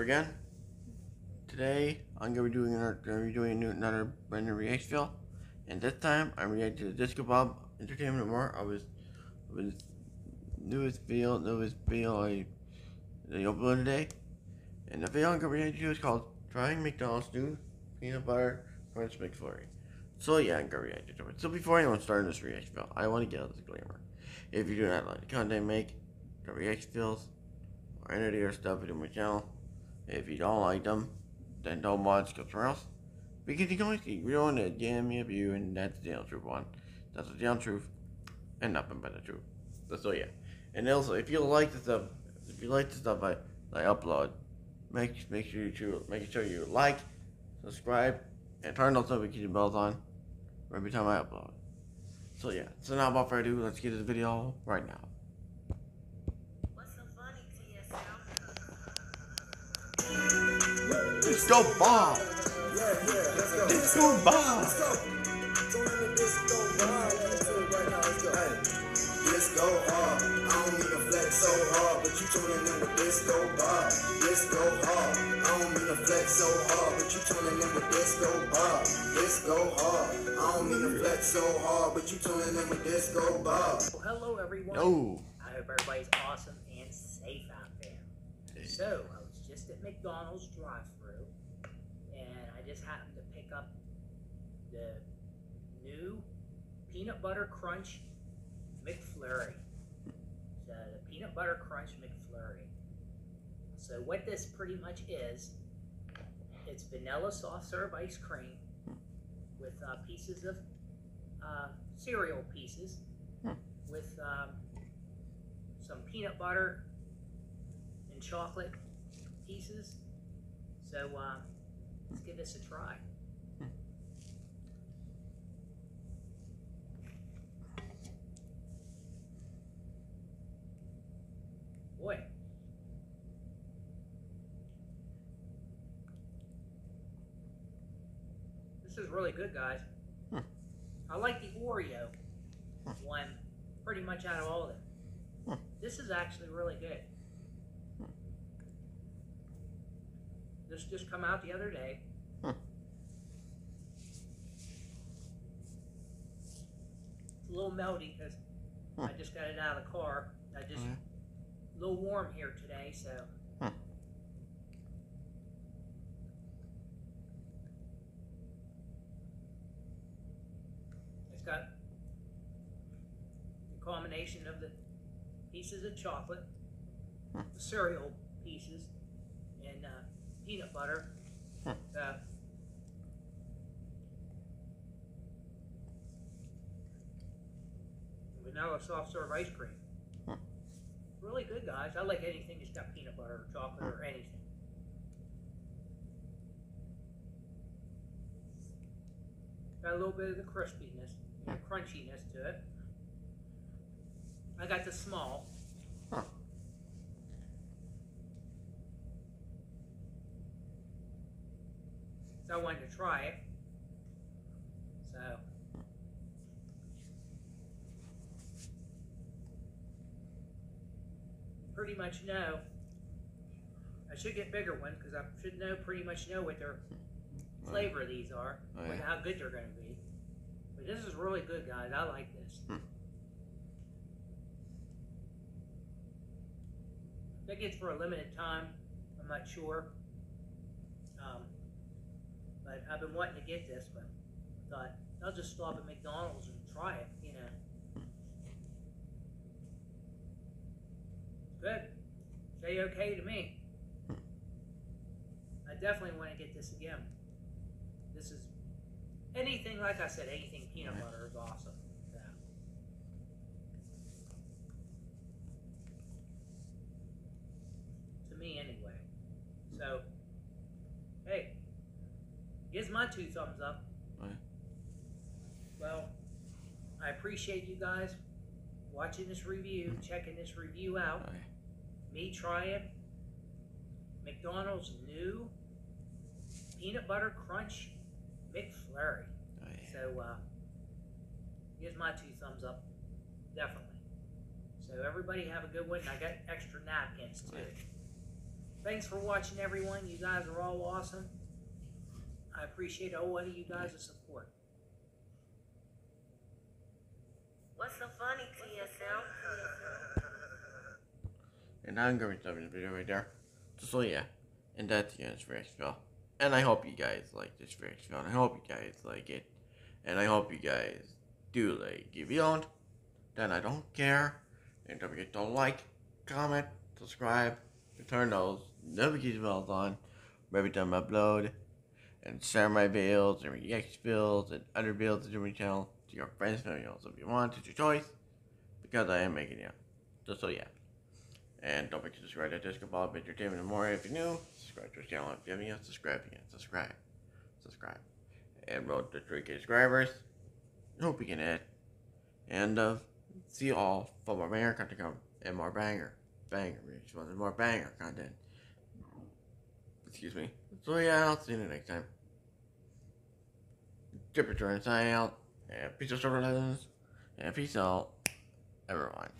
again. Today I'm gonna be doing another, be doing another brand new reaction video, and this time I'm reacting to the Disco Bob Entertainment More of his, of his newest video, newest video I they uploaded today, and the video I'm gonna react to is called "Trying McDonald's New Peanut Butter Crunch McFlurry." So yeah, I'm gonna react to it. So before anyone starts this reaction video, I want to get a disclaimer: if you do not like the content make, the reaction videos, or any of the other stuff I do my channel. If you don't like them, then don't watch somewhere else. Because you can only see real and a jam of you, and that's the only truth one. That's the only truth, and nothing but the truth. So yeah. And also, if you like the stuff, if you like the stuff I, I upload, make make sure you make sure you like, subscribe, and turn those notification bells on every time I upload. So yeah. So now, without further ado, let's get to the video right now. Let's go, Bob. Let's go, Bob. Disco hard, I don't mean to flex so hard, but you tuning in with disco bar. Disco hard, I don't mean to flex so hard, but you tuning in with disco bar. Disco hard, I don't mean to flex so hard, but you tuning in with disco bar. Well, hello, everyone. No. I hope everybody's awesome and safe out there. So, just at McDonald's drive-through, and I just happened to pick up the new peanut butter crunch McFlurry. So, the peanut butter crunch McFlurry. So, what this pretty much is, it's vanilla soft serve ice cream with uh, pieces of uh, cereal pieces with um, some peanut butter and chocolate pieces. So uh, let's give this a try. Boy. This is really good, guys. Hmm. I like the Oreo one pretty much out of all of them. Hmm. This is actually really good. This just come out the other day. Hmm. It's a little melty because Hmm. I just got it out of the car. I just Mhm. a little warm here today, so. Hmm. It's got the combination of the pieces of chocolate, the cereal pieces, and uh, peanut butter. Hmm. Uh, vanilla soft serve ice cream. Hmm. Really good, guys. I like anything that's got peanut butter or chocolate or anything. Got a little bit of the crispiness, and crunchiness to it. I got the small. So I wanted to try it. So. Pretty much know. I should get bigger ones because I should know pretty much know what their flavor of these are, Oh, and how good they're going to be. But this is really good, guys. I like this. Hmm. I think it's for a limited time. I'm not sure. Um, but I've been wanting to get this, but I thought I'll just stop at McDonald's and try it. You know. Good. Say okay to me. I definitely want to get this again. This is anything like I said, anything peanut butter is awesome. Yeah. To me anyway. So. Gives my two thumbs up. Right. Well, I appreciate you guys watching this review, checking this review out Aye. me trying McDonald's new peanut butter crunch McFlurry. Aye. So, uh, here's my two thumbs up, definitely. So everybody have a good one. I got extra napkins too. thanks for watching, everyone. You guys are all awesome. I appreciate all of you guys' support. What's so funny, TSL? And I'm going to be stopping the video right there. So yeah, and that's the end of this reaction And I hope you guys like this reaction And I hope you guys like it. And I hope you guys do like. If you don't, then I don't care. And don't forget to like, comment, subscribe, and turn those notification bells on for every time I upload. And share my videos and reaction videos and other videos to my channel to your friends and family. If you want, it's your choice. Because I am making it. So, so yeah. And don't forget to subscribe to Disco Bob Entertainment and more if you're new. Subscribe to our channel if you haven't yet. Subscribe again. Subscribe. Subscribe. And road to 3K subscribers. Hope we can hit. And uh, see you all for more banger content come and more banger. Banger. Reactions, More banger content. Excuse me. So yeah, I'll see you next time. Dipper turn sign out. And peace out, Silver. And peace out, everyone.